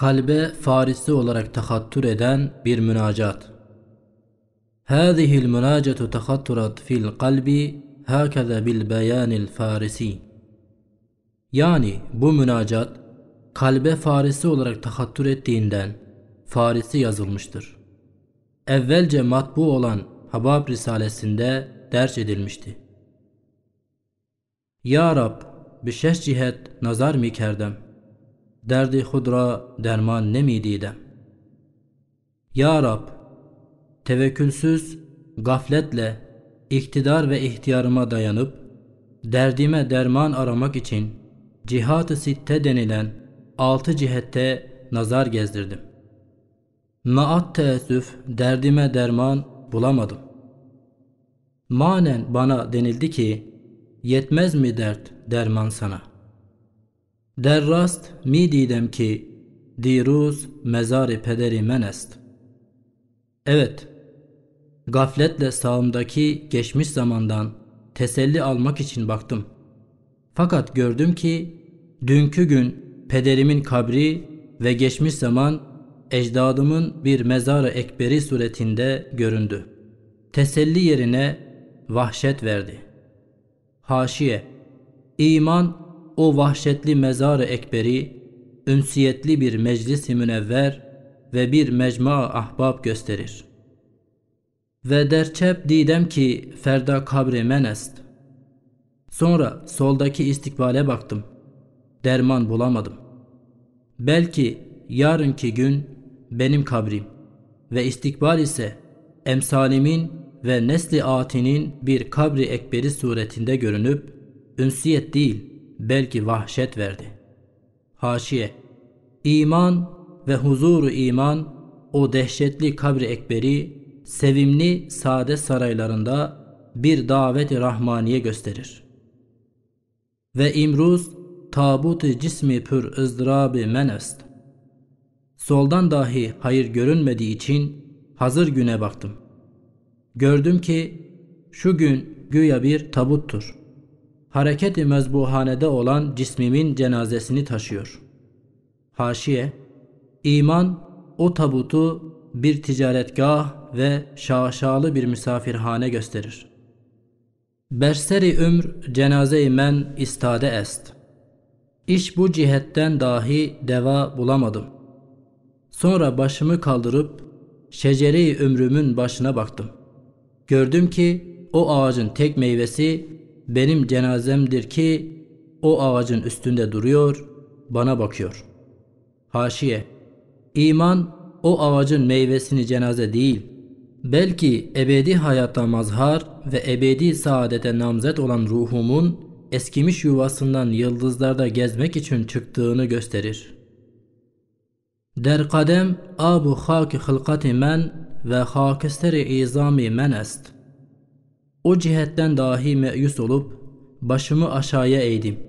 kalbe farisi olarak tahattür eden bir münacat. هذه المناجة تخطرت في القلب هكذا بالبيان الفارسي. Yani bu münacat kalbe farisi olarak tahattür ettiğinden farisi yazılmıştır. Evvelce matbu olan Habab Risalesinde derç edilmişti. Ya Rab, bir şeş cihet nazar mi kerdem? Derdi hudra derman ne mi didem? Ya Rab, tevekkülsüz, gafletle, iktidar ve ihtiyarıma dayanıp, derdime derman aramak için cihat-ı sitte denilen altı cihette nazar gezdirdim. Maat teessüf derdime derman bulamadım. Manen bana denildi ki, yetmez mi dert derman sana? Der rast mi didem ki, diruz mezarı pederi menest. Evet, gafletle sağımdaki geçmiş zamandan teselli almak için baktım. Fakat gördüm ki, dünkü gün pederimin kabri ve geçmiş zaman ecdadımın bir mezarı ekberi suretinde göründü. Teselli yerine vahşet verdi. Haşiye İman o vahşetli mezarı ekberi ünsiyetli bir meclis-i münevver ve bir mecma ahbab gösterir. Ve derçep didem ki ferda kabri menest. Sonra soldaki istikbale baktım. Derman bulamadım. Belki yarınki gün benim kabrim ve istikbal ise emsalimin ve nesli atinin bir kabri ekberi suretinde görünüp ünsiyet değil belki vahşet verdi. Haşiye İman ve huzuru iman o dehşetli kabri ekberi sevimli sade saraylarında bir davet-i rahmaniye gösterir. Ve imruz tabut cismi pür ızdırabı menest. Soldan dahi hayır görünmediği için hazır güne baktım. Gördüm ki şu gün güya bir tabuttur. Hareketi mezbuhanede olan cismimin cenazesini taşıyor. Haşiye, iman o tabutu bir ticaretgah ve şaşalı bir misafirhane gösterir. Berseri ömr cenaze-i men istade est. İş bu cihetten dahi deva bulamadım. Sonra başımı kaldırıp şecere-i ömrümün başına baktım. Gördüm ki o ağacın tek meyvesi benim cenazemdir ki o ağacın üstünde duruyor, bana bakıyor. Haşiye İman o ağacın meyvesini cenaze değil, belki ebedi hayata mazhar ve ebedi saadete namzet olan ruhumun eskimiş yuvasından yıldızlarda gezmek için çıktığını gösterir. Der kadem abu haki hılkati men ve hakisteri izami men est. O cihetten dahi meyus olup başımı aşağıya eğdim.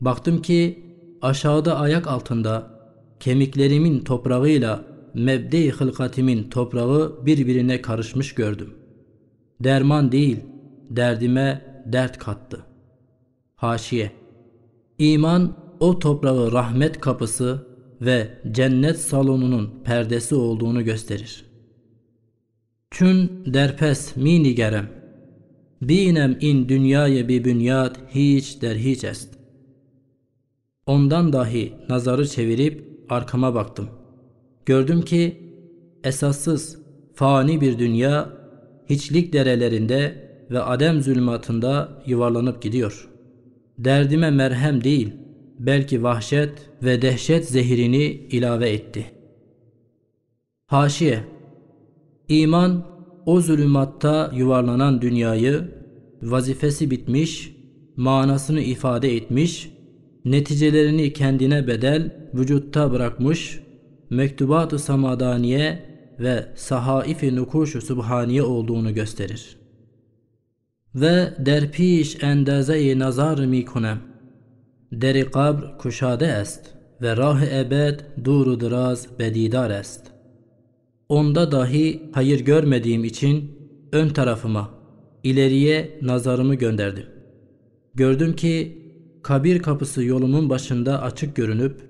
Baktım ki aşağıda ayak altında kemiklerimin toprağıyla mebde-i hılkatimin toprağı birbirine karışmış gördüm. Derman değil, derdime dert kattı. Haşiye İman o toprağı rahmet kapısı ve cennet salonunun perdesi olduğunu gösterir. Çün derpes mini gerem. Binem in dünyaya bi bünyat hiç der hiç est. Ondan dahi nazarı çevirip arkama baktım. Gördüm ki esassız fani bir dünya hiçlik derelerinde ve adem zulmatında yuvarlanıp gidiyor. Derdime merhem değil, belki vahşet ve dehşet zehirini ilave etti. Haşiye İman o zulümatta yuvarlanan dünyayı vazifesi bitmiş, manasını ifade etmiş, neticelerini kendine bedel vücutta bırakmış, mektubat-ı samadaniye ve sahaif-i nukuş-u subhaniye olduğunu gösterir. Ve derpiş endaze-i nazar mi kunem. Deri kabr kuşade est ve rah ebed duru draz bedidar est. Onda dahi hayır görmediğim için ön tarafıma, ileriye nazarımı gönderdim. Gördüm ki kabir kapısı yolumun başında açık görünüp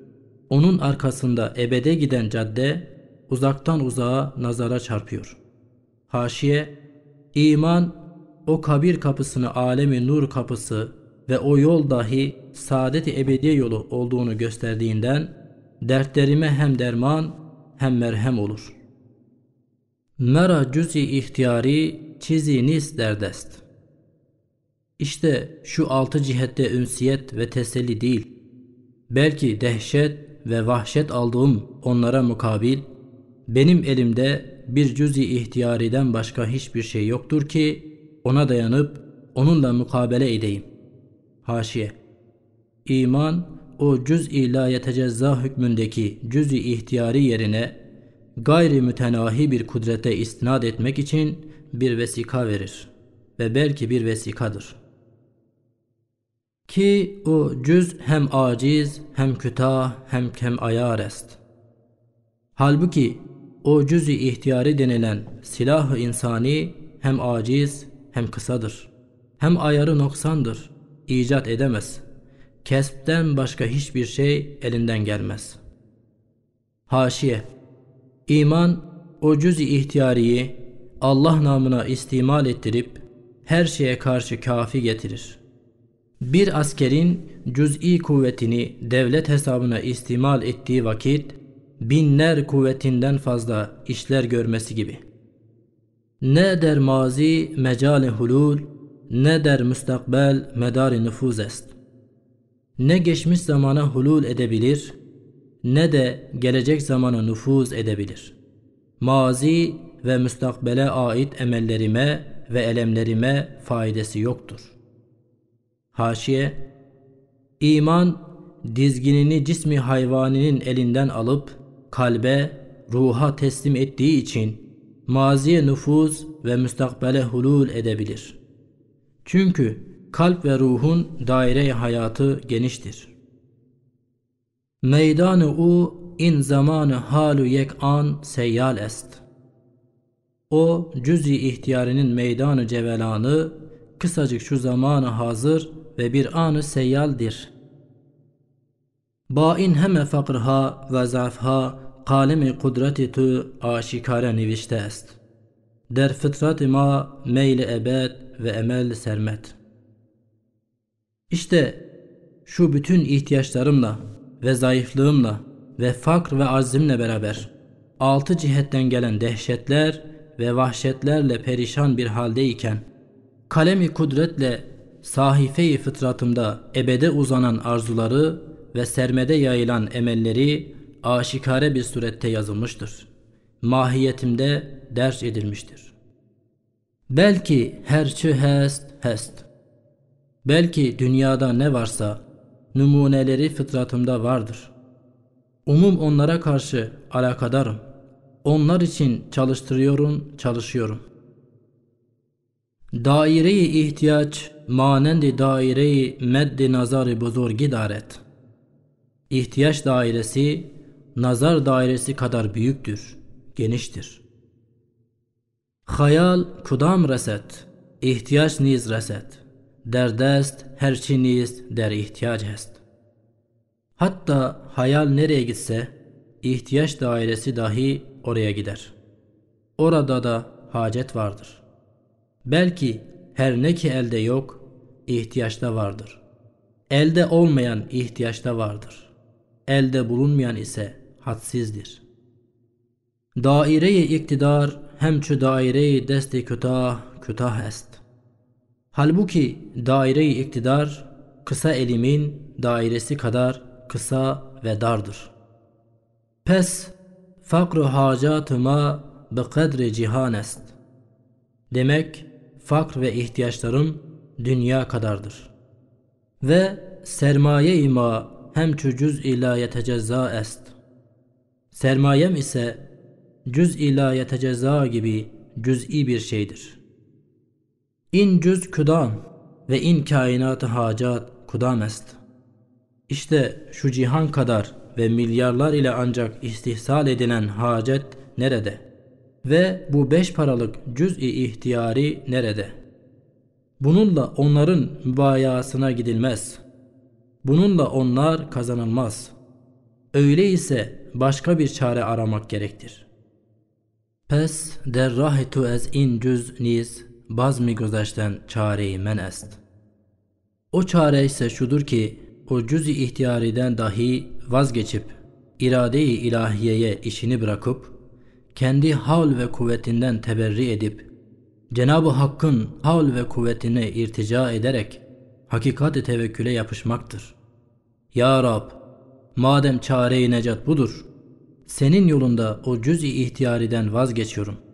Onun arkasında ebede giden cadde uzaktan uzağa nazara çarpıyor. Haşiye, iman o kabir kapısını alemi nur kapısı ve o yol dahi saadet-i ebediye yolu olduğunu gösterdiğinden dertlerime hem derman hem merhem olur. Mera cüz-i ihtiyari çizi nis derdest. İşte şu altı cihette ünsiyet ve teselli değil, belki dehşet ve vahşet aldığım onlara mukabil, benim elimde bir cüz-i ihtiyariden başka hiçbir şey yoktur ki ona dayanıp onunla mukabele edeyim. Haşiye İman o cüz-i la yetecezza hükmündeki cüz-i ihtiyari yerine gayri mütenahi bir kudrete istinad etmek için bir vesika verir ve belki bir vesikadır. Ki o cüz hem aciz hem kütah hem kem ayar est. Halbuki o cüz-i ihtiyari denilen silah-ı insani hem aciz hem kısadır. Hem ayarı noksandır. icat edemez. Kespten başka hiçbir şey elinden gelmez. Haşiye İman o cüz-i ihtiyariyi Allah namına istimal ettirip her şeye karşı kafi getirir. Bir askerin cüz'i kuvvetini devlet hesabına istimal ettiği vakit binler kuvvetinden fazla işler görmesi gibi. Ne der mazi mecali hulul, ne der müstakbel medari nüfuz est. Ne geçmiş zamana hulul edebilir, ne de gelecek zamana nüfuz edebilir. Mazi ve müstakbele ait emellerime ve elemlerime faydası yoktur. Haşiye İman dizginini cismi hayvaninin elinden alıp kalbe, ruha teslim ettiği için maziye nüfuz ve müstakbele hulul edebilir. Çünkü kalp ve ruhun daire hayatı geniştir. Meydanı u in zamanı halu yek an seyyal est. O cüz-i ihtiyarının meydanı cevelanı kısacık şu zamanı hazır ve bir anı seyyaldir. Bain heme fakrha ve zafha kalemi kudreti tu aşikare nivişte est. Der fıtrat ma meyli ebed ve emel sermet. İşte şu bütün ihtiyaçlarımla ve zayıflığımla ve fakr ve azimle beraber altı cihetten gelen dehşetler ve vahşetlerle perişan bir haldeyken kalemi kudretle sahife-i fıtratımda ebede uzanan arzuları ve sermede yayılan emelleri aşikare bir surette yazılmıştır. Mahiyetimde ders edilmiştir. Belki herçü hest hest. Belki dünyada ne varsa numuneleri fıtratımda vardır. Umum onlara karşı alakadarım. Onlar için çalıştırıyorum, çalışıyorum. Daire-i ihtiyaç manendi daire-i meddi nazarı buzurgi daret. İhtiyaç dairesi nazar dairesi kadar büyüktür, geniştir. Hayal kudam reset, ihtiyaç niz reset. Derdest herçi niz der ihtiyaç est. Hatta hayal nereye gitse ihtiyaç dairesi dahi oraya gider. Orada da hacet vardır. Belki her ne ki elde yok, ihtiyaçta vardır. Elde olmayan ihtiyaçta vardır. Elde bulunmayan ise hadsizdir. Daire-i iktidar hemçü daire-i desti kütah kütah est. Halbuki daire-i iktidar kısa elimin dairesi kadar kısa ve dardır. Pes fakru hacatıma bi kadri cihan est. Demek fakr ve ihtiyaçlarım dünya kadardır. Ve sermaye ima hem cüz ila yetecezza est. Sermayem ise cüz ila yetecezza gibi cüz'i bir şeydir. İn cüz kudam ve in kainat hacat kudam est. İşte şu cihan kadar ve milyarlar ile ancak istihsal edilen hacet nerede? Ve bu beş paralık cüz-i ihtiyari nerede? Bununla onların mübayasına gidilmez. Bununla onlar kazanılmaz. Öyleyse başka bir çare aramak gerektir. Pes der rahi tu ez in cüz niz mi gözeşten çareyi men est. O çare ise şudur ki o cüz-i ihtiyariden dahi vazgeçip irade-i ilahiyeye işini bırakıp kendi havl ve kuvvetinden teberri edip Cenab-ı Hakk'ın havl ve kuvvetine irtica ederek hakikat-i tevekküle yapışmaktır. Ya Rab, madem çare-i necat budur, senin yolunda o cüz-i ihtiyariden vazgeçiyorum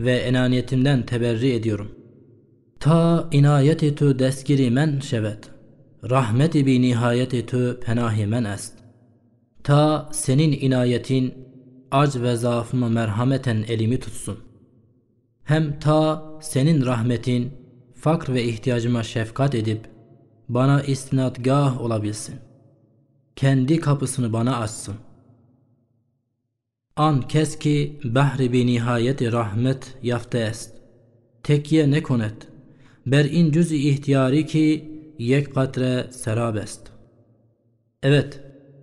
ve enaniyetimden teberri ediyorum. Ta inayeti tu destgiri men şevet, rahmeti bi nihayeti tu penahi men est. Ta senin inayetin ac ve zaafıma merhameten elimi tutsun. Hem ta senin rahmetin fakr ve ihtiyacıma şefkat edip bana istinadgah olabilsin. Kendi kapısını bana açsın. An kes ki bahri bi nihayeti rahmet yafte est. Tekye ne konet. Ber in cüz-i ihtiyari ki yek katre serab est. Evet,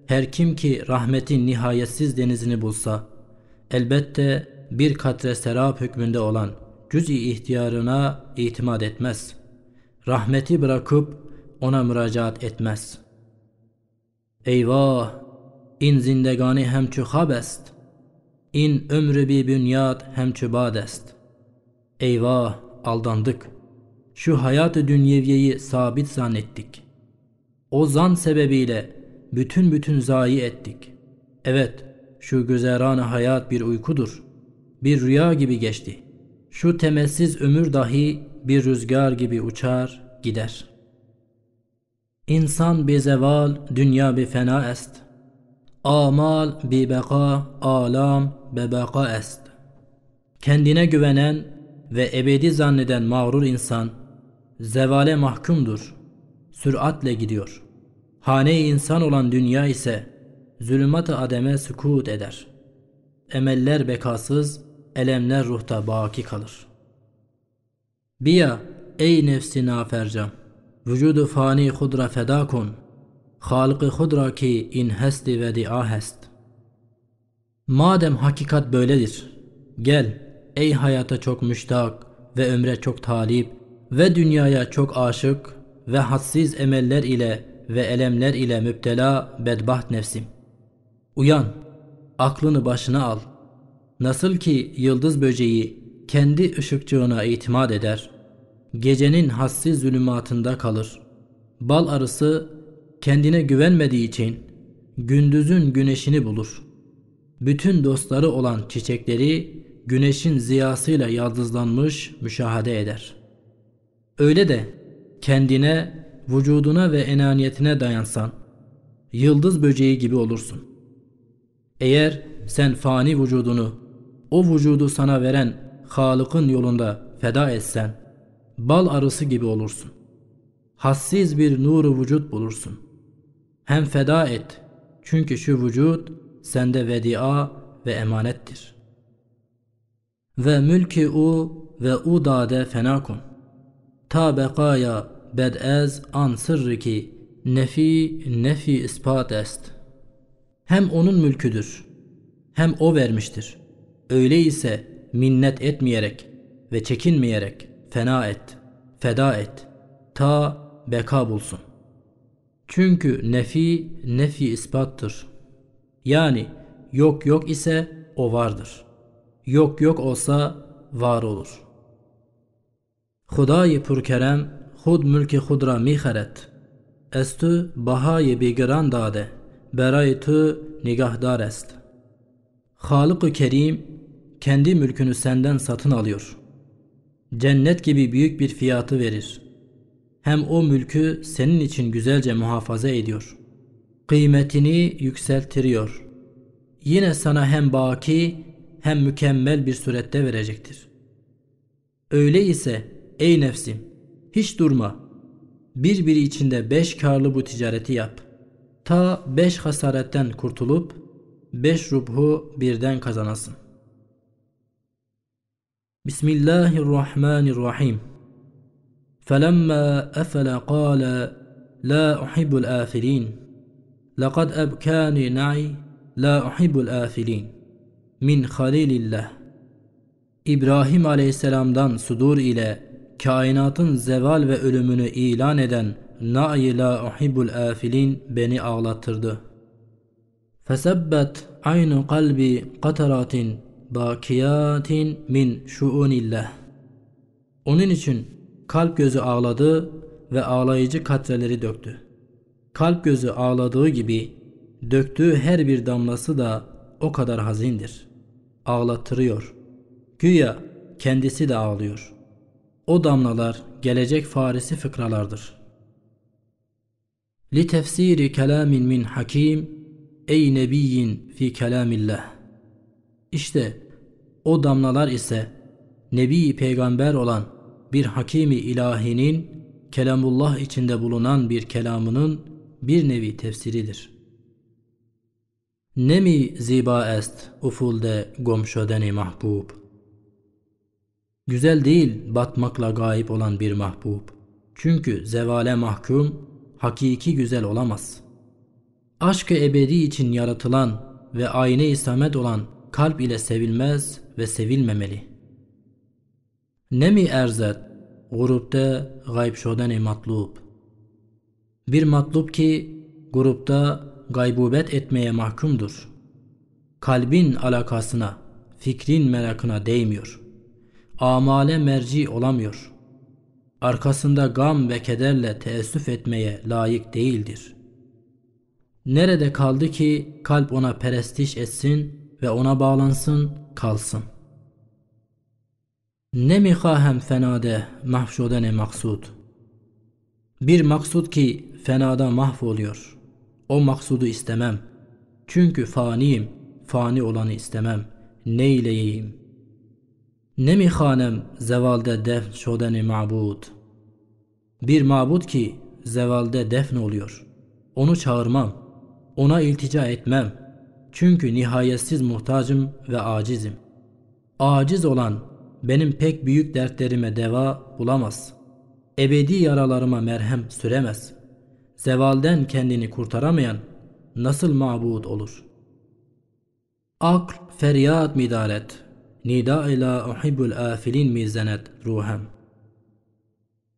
her kim ki rahmetin nihayetsiz denizini bulsa, elbette bir katre serap hükmünde olan cüz-i ihtiyarına itimat etmez. Rahmeti bırakıp ona müracaat etmez. Eyvah! In zindegani hemçü hab est. İn ömrü bi bünyat hemçü bad est. Eyvah! Aldandık. Şu hayatı dünyeviyeyi sabit zannettik. O zan sebebiyle bütün bütün zayi ettik. Evet, şu güzeran hayat bir uykudur. Bir rüya gibi geçti. Şu temelsiz ömür dahi bir rüzgar gibi uçar gider. İnsan bi zeval, dünya bi fena est. Amal bi beka, alam be beka est. Kendine güvenen ve ebedi zanneden mağrur insan, zevale mahkumdur. Süratle gidiyor. Hane insan olan dünya ise zulümat-ı ademe sükut eder. Emeller bekasız, elemler ruhta baki kalır. Biya ey nefsi nafercam, vücudu fani khudra feda kun, halık khudra ki in hesti ve dia hest. Madem hakikat böyledir, gel ey hayata çok müştak ve ömre çok talip ve dünyaya çok aşık ve hadsiz emeller ile ve elemler ile müptela bedbaht nefsim. Uyan, aklını başına al. Nasıl ki yıldız böceği kendi ışıkçığına itimat eder, gecenin hassiz zulümatında kalır. Bal arısı kendine güvenmediği için gündüzün güneşini bulur. Bütün dostları olan çiçekleri güneşin ziyasıyla yaldızlanmış müşahede eder. Öyle de kendine, vücuduna ve enaniyetine dayansan, yıldız böceği gibi olursun. Eğer sen fani vücudunu, o vücudu sana veren Halık'ın yolunda feda etsen, bal arısı gibi olursun. Hassiz bir nuru vücut bulursun. Hem feda et, çünkü şu vücut sende vedia ve emanettir. Ve mülki u ve u dade fena kun. Ta bekaya bed ez an sırrı ki nefi nefi ispat est. Hem onun mülküdür, hem o vermiştir. Öyleyse minnet etmeyerek ve çekinmeyerek fena et, feda et, ta beka bulsun. Çünkü nefi nefi ispattır. Yani yok yok ise o vardır. Yok yok olsa var olur. Hudayi purkerem hud mülki hudra miheret. Estü bahayı bigiran dade. Beray tu nigahdar est. Halık-ı Kerim kendi mülkünü senden satın alıyor. Cennet gibi büyük bir fiyatı verir.'' Hem o mülkü senin için güzelce muhafaza ediyor. Kıymetini yükseltiriyor. Yine sana hem baki hem mükemmel bir surette verecektir. Öyle ise ey nefsim hiç durma. Birbiri içinde beş karlı bu ticareti yap. Ta beş hasaretten kurtulup beş rubhu birden kazanasın. Bismillahirrahmanirrahim. فلما أفل قال لا أحب الآفلين لقد أبكاني نعي لا أحب الآفلين min Halilillah İbrahim aleyhisselamdan sudur ile kainatın zeval ve ölümünü ilan eden Na'i la uhibbul afilin beni ağlatırdı. Fesebbet aynu kalbi kataratin bakiyatin min şuunillah. Onun için kalp gözü ağladı ve ağlayıcı katreleri döktü. Kalp gözü ağladığı gibi döktüğü her bir damlası da o kadar hazindir. Ağlattırıyor. Güya kendisi de ağlıyor. O damlalar gelecek farisi fıkralardır. Tefsiri kelamin min hakim ey nebiyyin fi kelamillah. İşte o damlalar ise Nebi peygamber olan bir hakimi ilahinin kelamullah içinde bulunan bir kelamının bir nevi tefsiridir. Nemi ziba est ufulde gomşodeni mahbub. Güzel değil batmakla gayip olan bir mahbub. Çünkü zevale mahkum hakiki güzel olamaz. Aşkı ebedi için yaratılan ve ayne-i samet olan kalp ile sevilmez ve sevilmemeli. Nemi erzet grupta gayb şodeni matlub. Bir matlub ki grupta gaybubet etmeye mahkumdur. Kalbin alakasına, fikrin merakına değmiyor. Amale merci olamıyor. Arkasında gam ve kederle teessüf etmeye layık değildir. Nerede kaldı ki kalp ona perestiş etsin ve ona bağlansın, kalsın. Ne mihahem fenade mahşudene maksud. Bir maksud ki fenada mahvoluyor. O maksudu istemem. Çünkü faniyim, fani olanı istemem. Ne mihanem zevalde defn şodeni mabud. Bir mabud ki zevalde defn oluyor. Onu çağırmam. Ona iltica etmem. Çünkü nihayetsiz muhtacım ve acizim. Aciz olan benim pek büyük dertlerime deva bulamaz. Ebedi yaralarıma merhem süremez. Zevalden kendini kurtaramayan nasıl mabud olur? Akl feryat midaret, nida ila uhibbul afilin mizanet ruhem.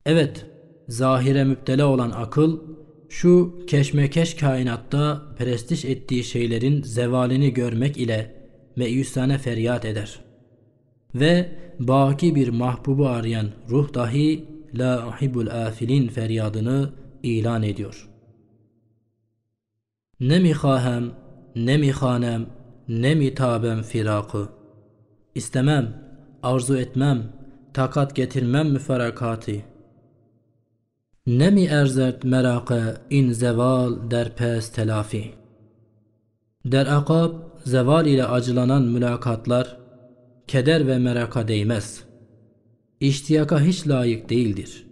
Evet, zahire müptela olan akıl, şu keşmekeş kainatta prestij ettiği şeylerin zevalini görmek ile meyüsane feryat eder. Ve baki bir mahbubu arayan ruh dahi la uhibbul afilin feryadını ilan ediyor. Ne mihahem, ne mihanem, ne mitabem firakı. İstemem, arzu etmem, takat getirmem müferakatı. Ne mi erzert merake in zeval der pes telafi. Der akab zeval ile acılanan mülakatlar keder ve meraka değmez. İştiyaka hiç layık değildir.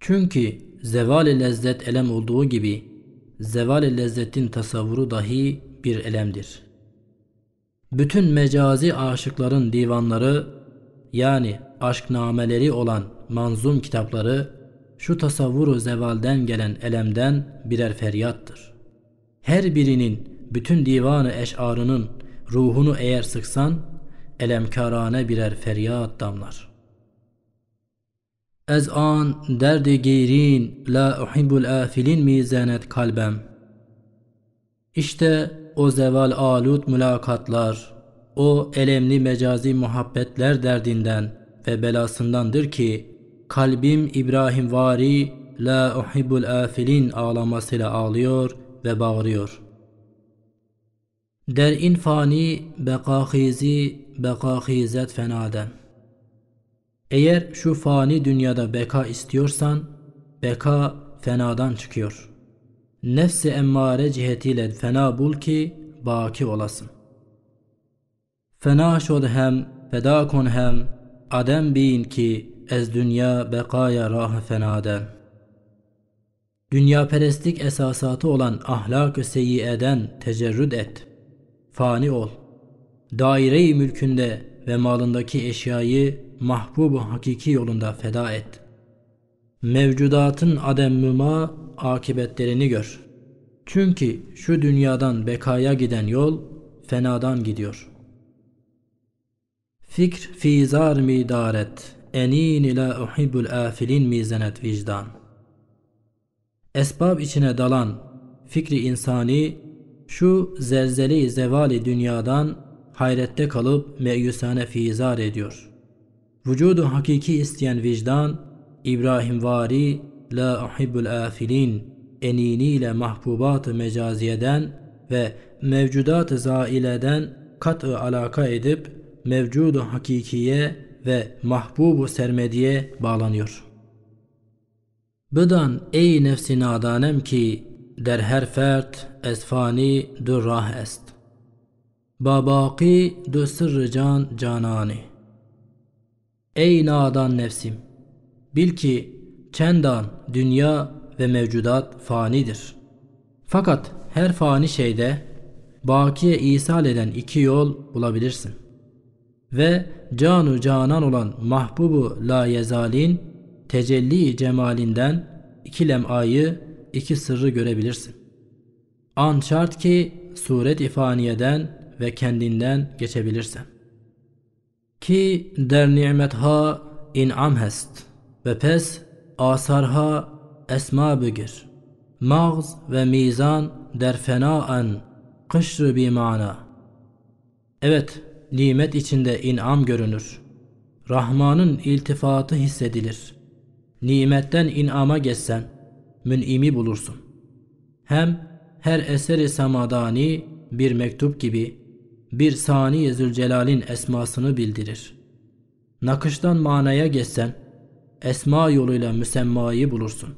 Çünkü zeval-i lezzet elem olduğu gibi zeval-i lezzetin tasavvuru dahi bir elemdir. Bütün mecazi aşıkların divanları yani aşknameleri olan manzum kitapları şu tasavvuru zevalden gelen elemden birer feryattır. Her birinin bütün divanı eşarının ruhunu eğer sıksan elemkarane birer feryat damlar. Ez an derdi girin la uhibbul afilin mizanet kalbem. İşte o zeval alut mülakatlar, o elemli mecazi muhabbetler derdinden ve belasındandır ki kalbim İbrahim vari la uhibbul afilin ağlamasıyla ağlıyor ve bağırıyor. Der in fani bekahizi bekahizet fenaden. Eğer şu fani dünyada beka istiyorsan, beka fenadan çıkıyor. Nefsi emmare cihetiyle fena bul ki baki olasın. Fena şod hem, feda kon hem, adem bin ki ez dünya bekaya rah fenaden. Dünya perestlik esasatı olan ahlak-ı seyyiyeden tecerrüd et. Fani ol. Daire-i mülkünde ve malındaki eşyayı mahbubu hakiki yolunda feda et. Mevcudatın ademmüma akibetlerini gör. Çünkü şu dünyadan bekaya giden yol fenadan gidiyor. Fikr fi zar mi daret, enin la uhibbul afilin mizanet vicdan. Esbab içine dalan fikri insani şu zelzeli zevali dünyadan hayrette kalıp meyusane fizar ediyor. Vücudu hakiki isteyen vicdan İbrahim vari la uhibbul afilin eniniyle mahbubat-ı mecaziyeden ve mevcudat-ı zaileden kat-ı alaka edip mevcudu hakikiye ve mahbubu sermediye bağlanıyor. Bıdan ey nefsi nadanem ki der her fert ezfani du rah est. Babaki du sırrı can canani. Ey nadan nefsim! Bil ki çendan dünya ve mevcudat fanidir. Fakat her fani şeyde bakiye isal eden iki yol bulabilirsin. Ve canu canan olan mahbubu la yezalin tecelli cemalinden iki lemayı, iki sırrı görebilirsin. An şart ki suret ifaniyeden ve kendinden geçebilirsin. Ki der nimet ha in'am hest ve pes asarha esma bigir. Mağz ve mizan der fenaen kışrı bir mana. Evet, nimet içinde inam görünür. Rahman'ın iltifatı hissedilir. Nimetten inama geçsen, münimi bulursun. Hem her eseri samadani bir mektup gibi bir sani Zülcelal'in esmasını bildirir. Nakıştan manaya geçsen, esma yoluyla müsemmayı bulursun.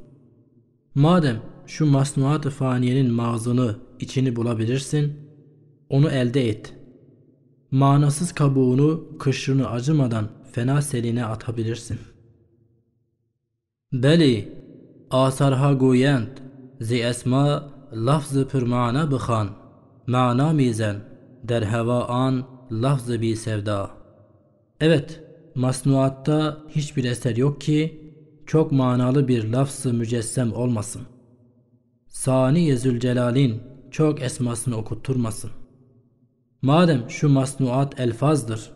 Madem şu masnuat-ı faniyenin mağzını, içini bulabilirsin, onu elde et. Manasız kabuğunu, kışrını acımadan fena seline atabilirsin. Beli, asarha goyend, zi esma lafz-ı pür mana bıxan, mana mizen, der heva an lafz-ı bi sevda. Evet, masnuatta hiçbir eser yok ki çok manalı bir lafzı mücessem olmasın. Sani Zülcelal'in çok esmasını okutturmasın. Madem şu masnuat elfazdır,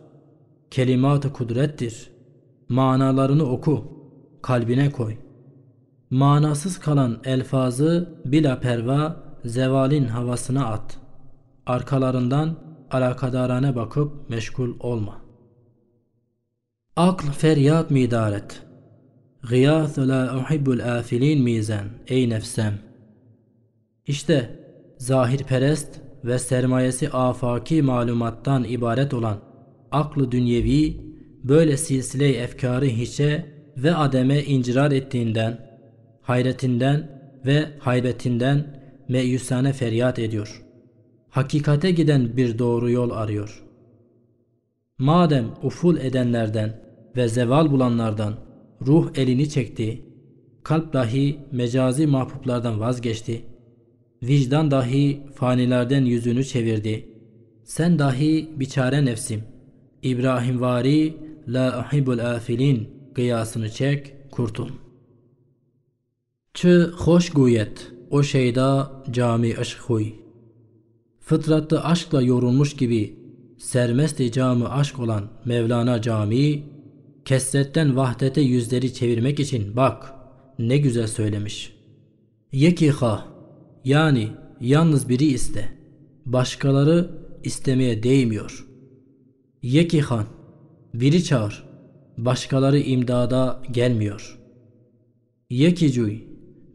kelimat-ı kudrettir, manalarını oku, kalbine koy. Manasız kalan elfazı bila perva zevalin havasına at. Arkalarından alakadarane bakıp meşgul olma. Akl feryat midaret. Gıyâth la uhibbul afilin mizan ey nefsem. İşte zahirperest ve sermayesi afaki malumattan ibaret olan aklı dünyevi böyle silsile efkarı hiçe ve ademe incirar ettiğinden, hayretinden ve haybetinden meyusane feryat ediyor. Hakikate giden bir doğru yol arıyor. Madem uful edenlerden ve zeval bulanlardan ruh elini çekti, kalp dahi mecazi mahbublardan vazgeçti, vicdan dahi fanilerden yüzünü çevirdi. Sen dahi biçare nefsim, İbrahim vari la ahibul afilin kıyasını çek, kurtul. Çı hoş guyet, o şeyda cami aşk huy. Fıtratta aşkla yorulmuş gibi sermesti camı aşk olan Mevlana Camii Kesretten vahdete yüzleri çevirmek için bak ne güzel söylemiş. Yekiha yani yalnız biri iste. Başkaları istemeye değmiyor. Yekihan biri çağır. Başkaları imdada gelmiyor. Yekicuy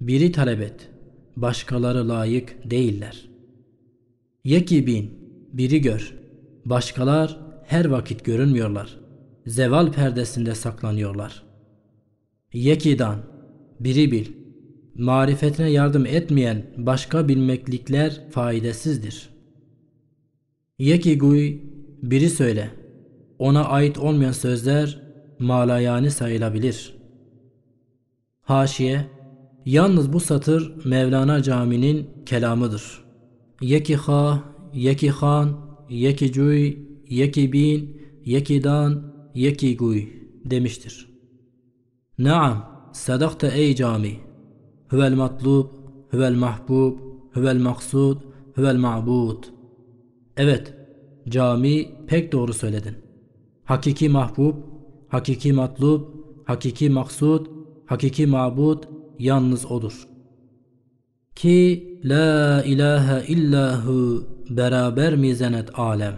biri talep et. Başkaları layık değiller. Yekibin biri gör. Başkalar her vakit görünmüyorlar.'' zeval perdesinde saklanıyorlar. Yekidan, biri bil, marifetine yardım etmeyen başka bilmeklikler faydasızdır. Yekiguy, biri söyle, ona ait olmayan sözler malayani sayılabilir. Haşiye, yalnız bu satır Mevlana Camii'nin kelamıdır. Yeki ha, yeki han, yeki cuy, yeki bin, yeki dan, yekiguy demiştir. Naam, sadakta ey cami. Huvel matlub, huvel mahbub, huvel maksud, huvel ma'bud. Evet, cami pek doğru söyledin. Hakiki mahbub, hakiki matlub, hakiki maksud, hakiki mabud yalnız odur. Ki la ilahe illahu beraber mizenet alem.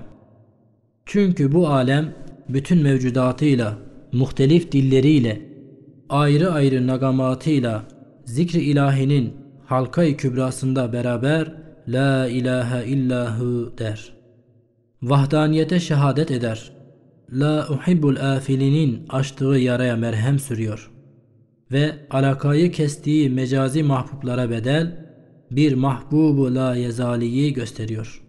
Çünkü bu alem bütün mevcudatıyla, muhtelif dilleriyle, ayrı ayrı nagamatıyla zikri ilahinin halkayı kübrasında beraber La ilahe illahu der. Vahdaniyete şehadet eder. La uhibbul afilinin açtığı yaraya merhem sürüyor. Ve alakayı kestiği mecazi mahbublara bedel bir mahbubu la yezaliyi gösteriyor.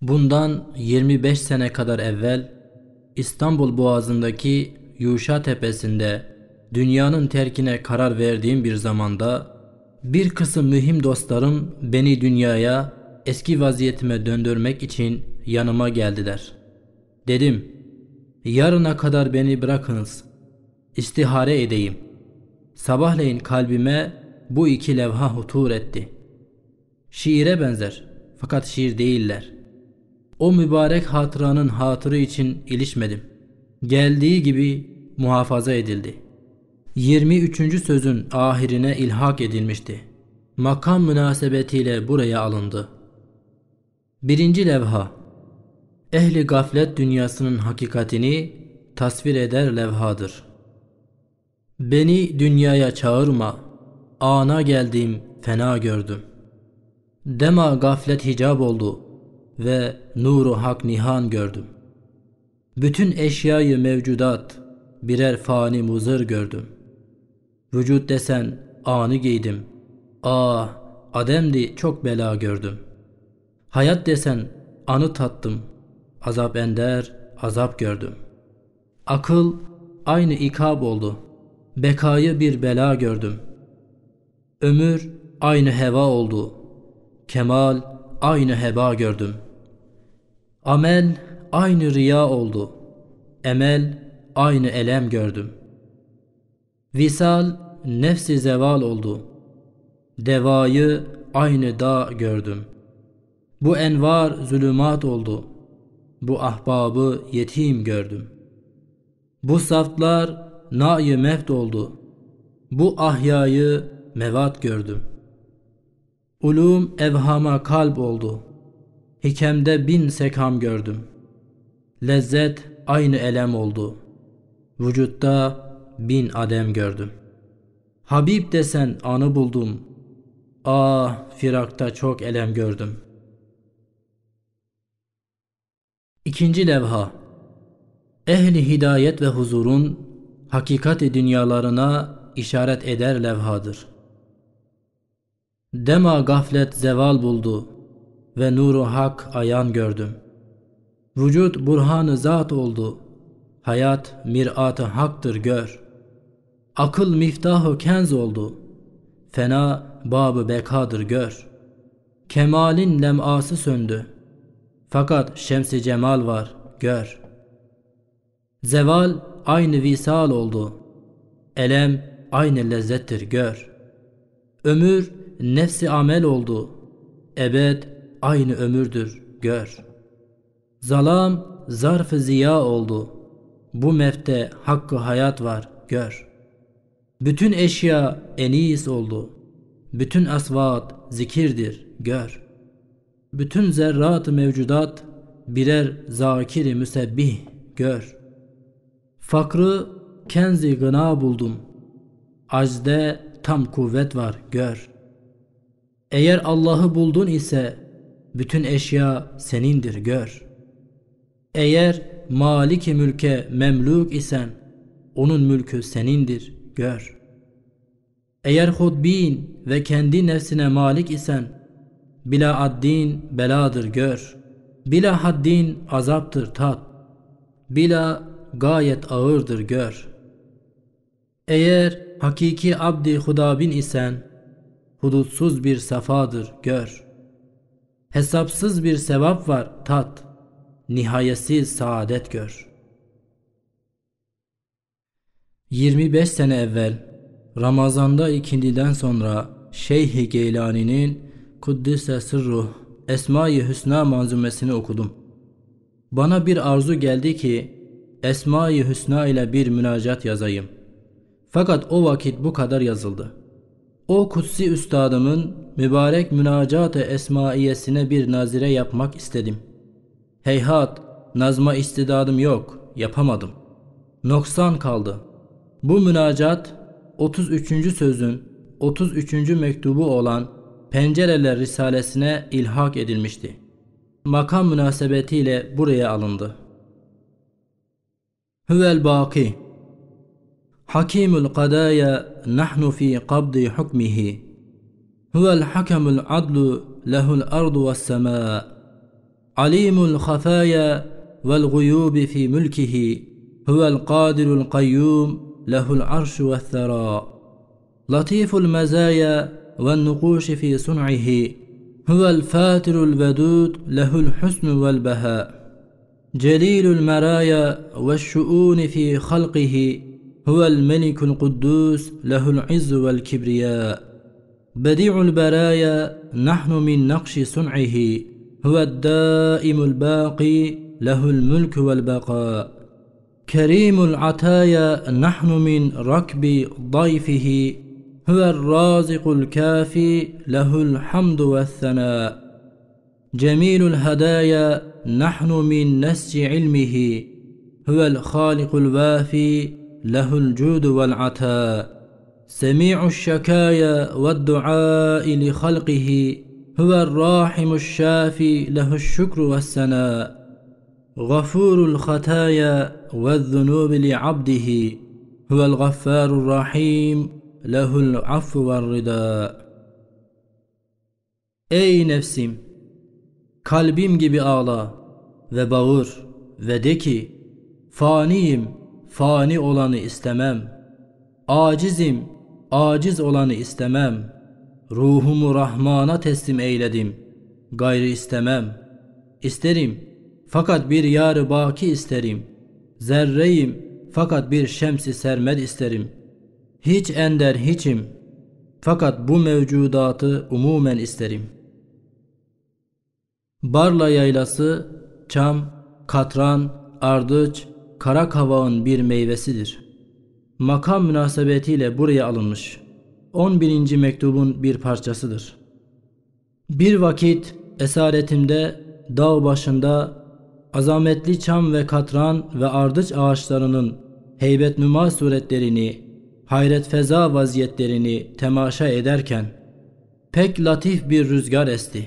Bundan 25 sene kadar evvel İstanbul Boğazı'ndaki Yuşa Tepesi'nde dünyanın terkine karar verdiğim bir zamanda bir kısım mühim dostlarım beni dünyaya eski vaziyetime döndürmek için yanıma geldiler. Dedim, yarına kadar beni bırakınız, istihare edeyim. Sabahleyin kalbime bu iki levha hutur etti. Şiire benzer fakat şiir değiller. O mübarek hatıranın hatırı için ilişmedim. Geldiği gibi muhafaza edildi. 23. sözün ahirine ilhak edilmişti. Makam münasebetiyle buraya alındı. Birinci levha Ehli gaflet dünyasının hakikatini tasvir eder levhadır. Beni dünyaya çağırma, ana geldim fena gördüm. Dema gaflet hicab oldu ve nuru hak nihan gördüm. Bütün eşyayı mevcudat birer fani muzır gördüm. Vücut desen anı giydim. Ah ademdi çok bela gördüm. Hayat desen anı tattım. Azap ender azap gördüm. Akıl aynı ikab oldu. Bekayı bir bela gördüm. Ömür aynı heva oldu. Kemal aynı heba gördüm. Amel aynı riya oldu. Emel aynı elem gördüm. Visal nefsi zeval oldu. Devayı aynı da gördüm. Bu envar zulümat oldu. Bu ahbabı yetim gördüm. Bu saftlar na'yı meft oldu. Bu ahyayı mevat gördüm. Ulum evhama kalp oldu. Hikemde bin sekam gördüm. Lezzet aynı elem oldu. Vücutta bin adem gördüm. Habib desen anı buldum. Ah firakta çok elem gördüm. İkinci levha Ehli hidayet ve huzurun hakikat dünyalarına işaret eder levhadır. Dema gaflet zeval buldu ve nuru hak ayan gördüm. Vücut burhanı zat oldu. Hayat mirat-ı haktır gör. Akıl miftahı kenz oldu. Fena babı bekadır gör. Kemalin lem'ası söndü. Fakat şemsi cemal var gör. Zeval aynı visal oldu. Elem aynı lezzettir gör. Ömür nefsi amel oldu. Ebed aynı ömürdür gör. Zalam zarf ziya oldu. Bu mefte hakkı hayat var gör. Bütün eşya enis oldu. Bütün asvat zikirdir gör. Bütün zerrat mevcudat birer zakiri müsebbih gör. Fakrı kenzi gına buldum. Acde tam kuvvet var gör. Eğer Allah'ı buldun ise bütün eşya senindir gör. Eğer maliki mülke memluk isen onun mülkü senindir gör. Eğer hudbin ve kendi nefsine malik isen bila addin beladır gör. Bila haddin azaptır tat. Bila gayet ağırdır gör. Eğer hakiki abdi hudabin isen hudutsuz bir safadır gör. Hesapsız bir sevap var tat. Nihayetsiz saadet gör.'' 25 sene evvel Ramazanda ikindiden sonra Şeyh Geylani'nin Kuddise Sırruh Esma-i Hüsna manzumesini okudum. Bana bir arzu geldi ki Esma-i Hüsna ile bir münacat yazayım. Fakat o vakit bu kadar yazıldı. O kutsi üstadımın mübarek münacat-ı esmaiyesine bir nazire yapmak istedim. Heyhat, nazma istidadım yok, yapamadım. Noksan kaldı. Bu münacat 33. sözün 33. mektubu olan Pencereler Risalesine ilhak edilmişti. Makam münasebetiyle buraya alındı. Huvel baki Hakimul qadaya nahnu fi qabdi hukmihi Huvel hakemul adlu lehul ardu ve sema Alimul khafaya vel guyubi fi mülkihi Huvel qadirul kayyum lehul arşu ve thera Latiful mezaya والنقوش في صنعه. هو الفاتر الودود له الحسن والبهاء. جليل المرايا والشؤون في خلقه. هو الملك القدوس له العز والكبرياء. بديع البرايا نحن من نقش صنعه. هو الدائم الباقي له الملك والبقاء. كريم العتايا نحن من ركب ضيفه. هو الرازق الكافي له الحمد والثناء. جميل الهدايا نحن من نسج علمه. هو الخالق الوافي له الجود والعطاء. سميع الشكايا والدعاء لخلقه. هو الراحم الشافي له الشكر والثناء. غفور الخطايا والذنوب لعبده. هو الغفار الرحيم lehul affu ve rida. Ey nefsim! Kalbim gibi ağla ve bağır ve de ki, faniyim, fani olanı istemem. Acizim, aciz olanı istemem. Ruhumu Rahman'a teslim eyledim. Gayrı istemem. İsterim, fakat bir yarı baki isterim. Zerreyim, fakat bir şemsi sermed isterim.'' Hiç ender hiçim. Fakat bu mevcudatı umumen isterim. Barla yaylası, çam, katran, ardıç, kara kavağın bir meyvesidir. Makam münasebetiyle buraya alınmış. 11. mektubun bir parçasıdır. Bir vakit esaretimde dağ başında azametli çam ve katran ve ardıç ağaçlarının heybet numa suretlerini hayret feza vaziyetlerini temaşa ederken pek latif bir rüzgar esti.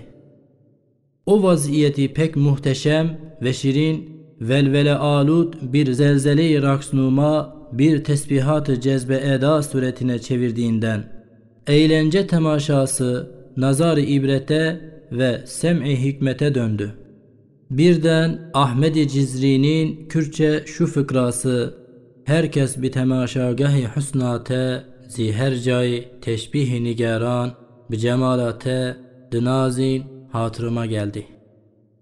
O vaziyeti pek muhteşem ve şirin velvele alud bir zelzele-i raksnuma bir tesbihat-ı cezbe eda suretine çevirdiğinden eğlence temaşası nazar-ı ibrete ve sem'i hikmete döndü. Birden Ahmed-i Cizri'nin Kürtçe şu fıkrası herkes bir temaşagahi husnate zi her cay teşbih nigeran bir cemalate dinazin hatırıma geldi.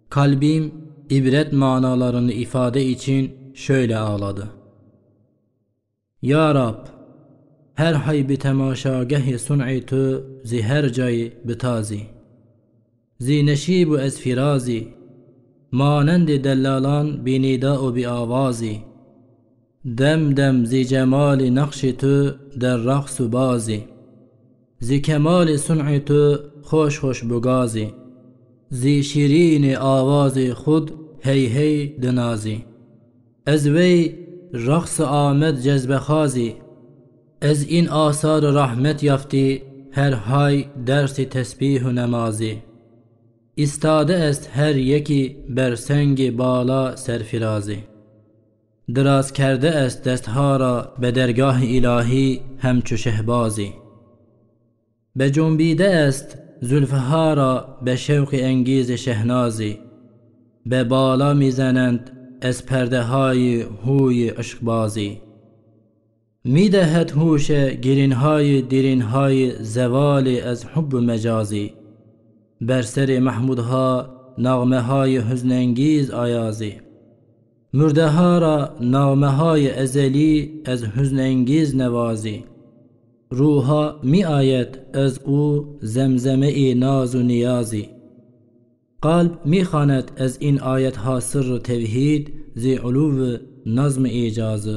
Kalbim ibret manalarını ifade için şöyle ağladı. Ya Rab, her hay bir temaşagahi sun'itu zi her cay bitazi. Zi neşibu ez firazi, manend dellalan bi nida bi avazi. دم دم زی جمال نقش تو در رقص و بازی زی کمال صنع تو خوش خوش بگازی زی شیرین آواز خود هی هی دنازی از وی رقص آمد جذب خازی از این آثار رحمت یافتی her hay dersi tesbih namazi. İstade est her yeki bersengi bala serfirazi. دراز کرده است دستها را به درگاه الهی همچو شهبازی. به جنبیده است زلفها را به شوق انگیز شهنازی. به بالا می‌زنند از پرده های هوی عشقبازی. می‌دهد هوش گرین های دیرین های زوال از حب مجازی. بر سر محمودها نغمه های حزن انگیز آیازی. Mürdehara namehay ezeli ez hüznengiz nevazi. روحا می آید از او زمزمه ناز و نیازی قلب می خواند از این آیت ها سر توحید زی علو نظم ایجاز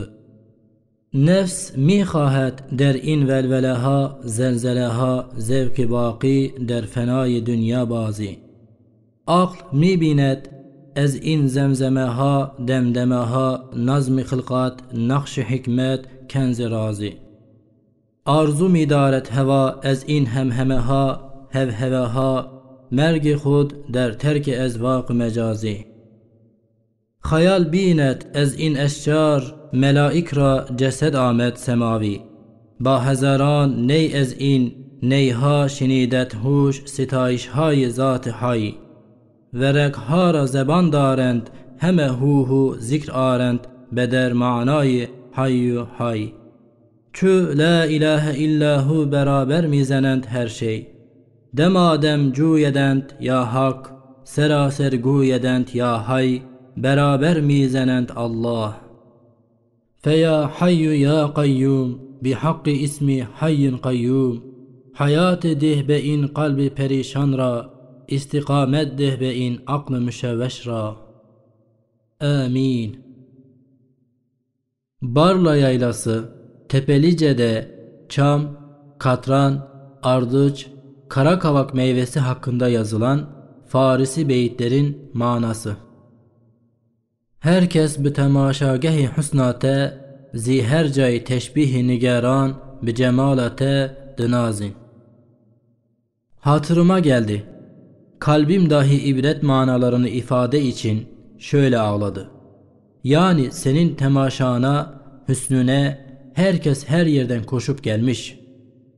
نفس می خواهد در این ولوله ها زلزله ها زوک باقی در فنای دنیا بازی عقل می بیند از این زمزمه ها دمدمه ها نظم خلقات نقش حکمت کنز رازی. آرزو می دارد هوا از این همهمه ها هوهوه ها مرگ خود در ترک ازواق مجازی. خیال بیند از این اشجار ملائک را جسد آمد سماوی. با هزاران نی از این نیها شنیدت هوش ستایش های ذات های Verek hara zeban darend, heme hu hu zikr arend, beder manayı hayyu hay. Çü la ilahe illahu beraber mizenend her şey. Demadem cüyedent ya hak, seraser güyedent ya hay, beraber mizenent Allah. Feya hayyu ya kayyum, bi hakkı ismi hayyin kayyum. Hayat dihbein kalbi perişan ra, istikamet de ve in aklı müşevveş. Amin. Barla yaylası, Tepelice'de çam, katran, ardıç, karakavak meyvesi hakkında yazılan Farisi beyitlerin manası. Herkes bi temaşagehi husnate zihercay teşbihi nigeran bi cemalate dınazin. Hatırıma geldi kalbim dahi ibret manalarını ifade için şöyle ağladı. Yani senin temaşana, hüsnüne herkes her yerden koşup gelmiş.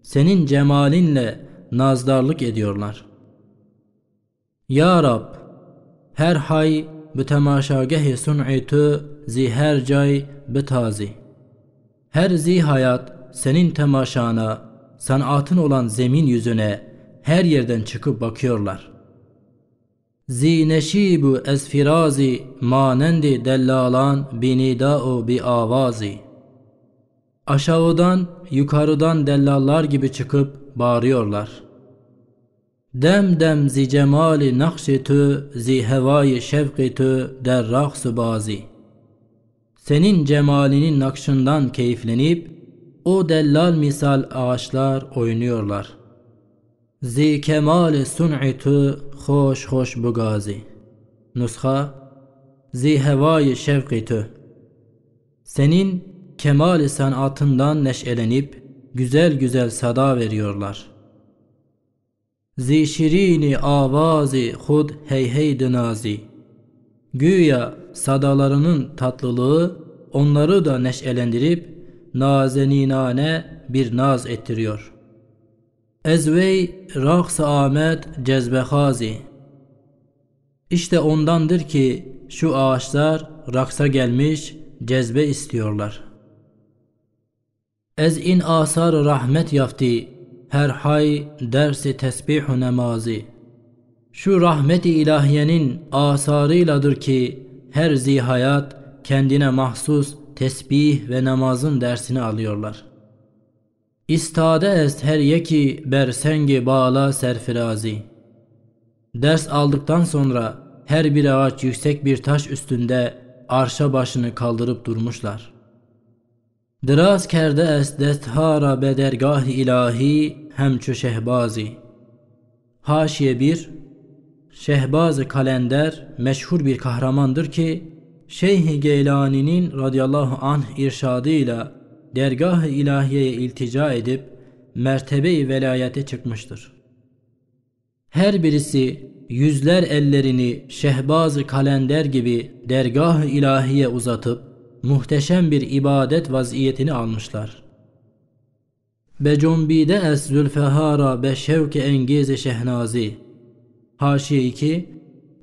Senin cemalinle nazdarlık ediyorlar. Ya Rab, her hay bi temaşageh-i sun'i tu zi her cay bi. Her zi hayat senin temaşana, sanatın olan zemin yüzüne her yerden çıkıp bakıyorlar.'' Zi neşibu ez firazi manendi dellalan binida o bi avazi. Aşağıdan yukarıdan dellallar gibi çıkıp bağırıyorlar.'' دم دم زی جمال نقش تو زی هوای şevk tu der raks bazi. Senin cemalinin nakşından keyiflenip o dellal misal ağaçlar oynuyorlar. Zi kemal sun'i tu hoş hoş bugazi. Nuskha Zi hevai şevk tu. Senin kemal sanatından neşelenip güzel güzel sada veriyorlar.'' Zî şirînî avazı xud hey hey dinazi. Güya sadalarının tatlılığı onları da neşelendirip nazeninane bir naz ettiriyor. Ezvey raks Ahmet cezbehazi. İşte ondandır ki şu ağaçlar raksa gelmiş cezbe istiyorlar. Ez in asar rahmet yafti her hay dersi tesbih nemazi. Şu rahmeti ilahiyenin asarıyladır ki her zihayat kendine mahsus tesbih ve namazın dersini alıyorlar. İstade est her yeki bersengi bağla serfirazi. Ders aldıktan sonra her bir ağaç yüksek bir taş üstünde arşa başını kaldırıp durmuşlar.'' دراز کرده است دستها را به درگاه الهی همچو şehbazi. Haşiye 1 Şehbaz kalender meşhur bir kahramandır ki Şeyh Geylani'nin radıyallahu anh irşadıyla dergah-ı ilahiyeye iltica edip mertebe-i velayete çıkmıştır. Her birisi yüzler ellerini şehbaz kalender gibi dergah-ı ilahiye uzatıp muhteşem bir ibadet vaziyetini almışlar. Be combide es zülfehara be şevke engiz şehnazi. Haşiye 2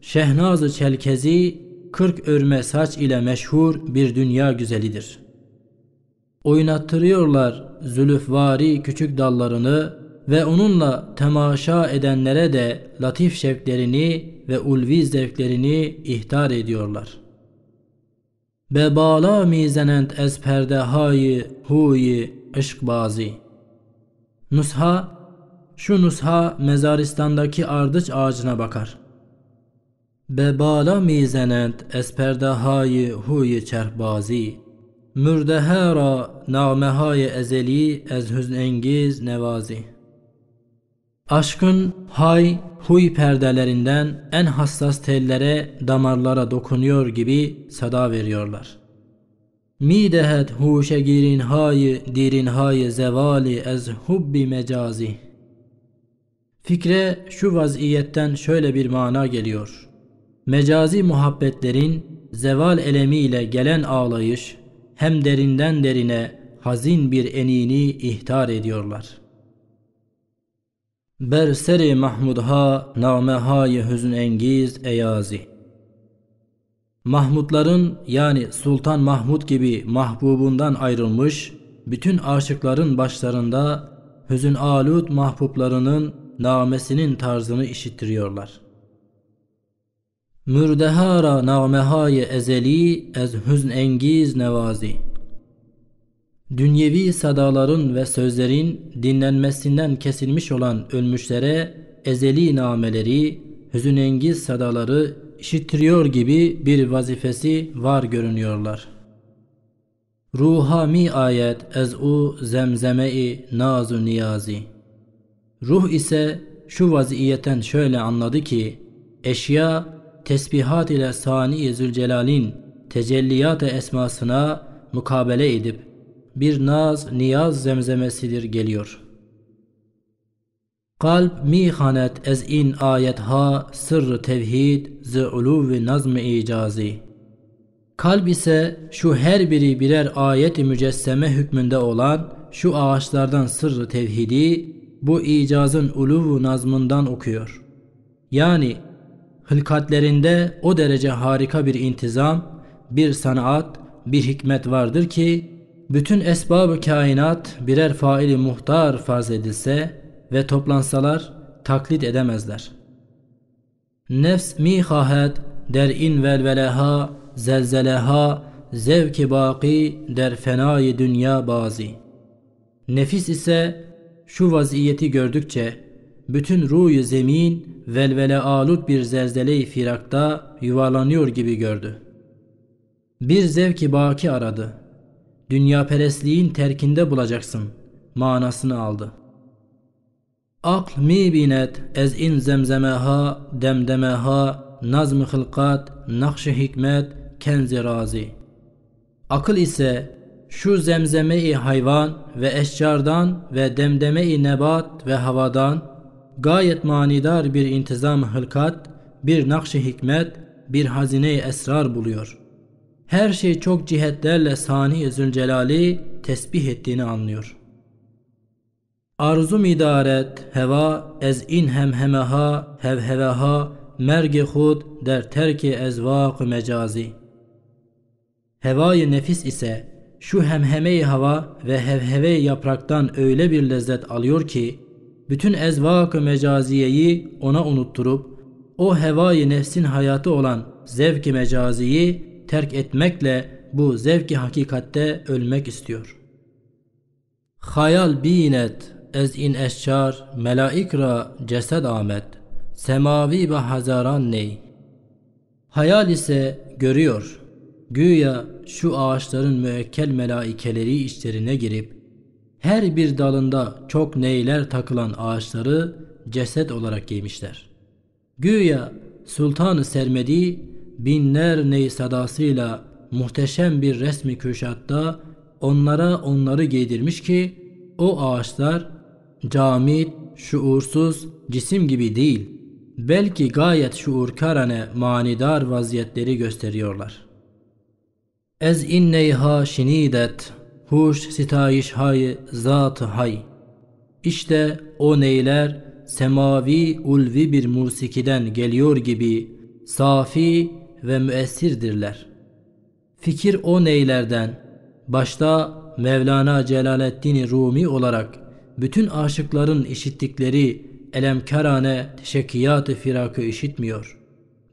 Şehnaz-ı Çelkezi 40 örme saç ile meşhur bir dünya güzelidir. Oynattırıyorlar zülüfvari küçük dallarını ve onunla temaşa edenlere de latif şevklerini ve ulvi zevklerini ihtar ediyorlar. Bebala mizenent ez perde hayi huyi ışk. Nusha, şu nusha mezaristandaki ardıç ağacına bakar.'' Bebala mizenent esperdahayi huyi çerhbazi. Mürdehe ra namehay ezeli ez hüznengiz nevazi. Aşkın hay, huy perdelerinden en hassas tellere, damarlara dokunuyor gibi sada veriyorlar. Midehet huşe girin hay, dirin hay zevali ez hubbi mecazi. Fikre şu vaziyetten şöyle bir mana geliyor. Mecazi muhabbetlerin zeval elemiyle gelen ağlayış, hem derinden derine hazin bir enini ihtar ediyorlar. Ber seri Mahmudha namehay hüzün engiz eyazi. Mahmudların yani Sultan Mahmud gibi mahbubundan ayrılmış bütün aşıkların başlarında hüzün alud mahbublarının namesinin tarzını işittiriyorlar. Mürdehara namehay ezeli ez hüzn engiz nevazi. Dünyevi sadaların ve sözlerin dinlenmesinden kesilmiş olan ölmüşlere ezeli nameleri, hüzünengiz sadaları işittiriyor gibi bir vazifesi var görünüyorlar. Ruha mi ayet ez u zemzeme-i nazu niyazi. Ruh ise şu vaziyetten şöyle anladı ki, eşya tesbihat ile Sani Zülcelal'in tecelliyat-ı esmasına mukabele edip bir naz niyaz zemzemesidir geliyor. Kalp mihanet ez in ayet ha sırrı tevhid zı uluv nazm icazi. Kalp ise şu her biri birer ayet-i mücesseme hükmünde olan şu ağaçlardan sırrı tevhidi bu icazın uluv nazmından okuyor. Yani hılkatlerinde o derece harika bir intizam, bir sanat, bir hikmet vardır ki bütün esbab-ı kainat birer faili muhtar farz edilse ve toplansalar taklit edemezler. Nefs mi hahet der in velveleha zelzeleha zevki baki der fenayı dünya bazi. Nefis ise şu vaziyeti gördükçe bütün ruyu zemin velvele alut bir zelzele-i firakta yuvarlanıyor gibi gördü. Bir zevki baki aradı. Dünya perestliğin terkinde bulacaksın manasını aldı. Akl mi binet ez in zemzemeha demdemeha nazm hılkat nakş hikmet kenzi razi. Akıl ise şu zemzeme-i hayvan ve eşcardan ve demdeme-i nebat ve havadan gayet manidar bir intizam hılkat, bir nakş hikmet, bir hazine esrar buluyor. Her şey çok cihetlerle Sani Zülcelal'i tesbih ettiğini anlıyor. Arzu midaret, heva, ez in hem hemeha, hev heveha, mergi hud der terki ezvak mecazi. Hevayı nefis ise şu hemheme hava ve hevheve yapraktan öyle bir lezzet alıyor ki bütün ezvak-ı mecaziyeyi ona unutturup o hevai nefsin hayatı olan zevk-i mecaziyi terk etmekle bu zevk-i hakikatte ölmek istiyor. Hayal binet ez in eşçar melaikra cesed amet semavi ve hazaran ney. Hayal ise görüyor. Güya şu ağaçların müekkel melaikeleri içlerine girip her bir dalında çok neyler takılan ağaçları ceset olarak giymişler. Güya Sultan-ı Sermedi binler ney sadasıyla muhteşem bir resmi küşatta onlara onları giydirmiş ki o ağaçlar camit, şuursuz, cisim gibi değil, belki gayet şuurkarane manidar vaziyetleri gösteriyorlar. Ez inneyha şinidet huş sitayiş hay zat hay. İşte o neyler semavi ulvi bir musikiden geliyor gibi safi ve müessirdirler. Fikir o neylerden başta Mevlana Celaleddin Rumi olarak bütün aşıkların işittikleri elemkarane teşekkiyat-ı firakı işitmiyor.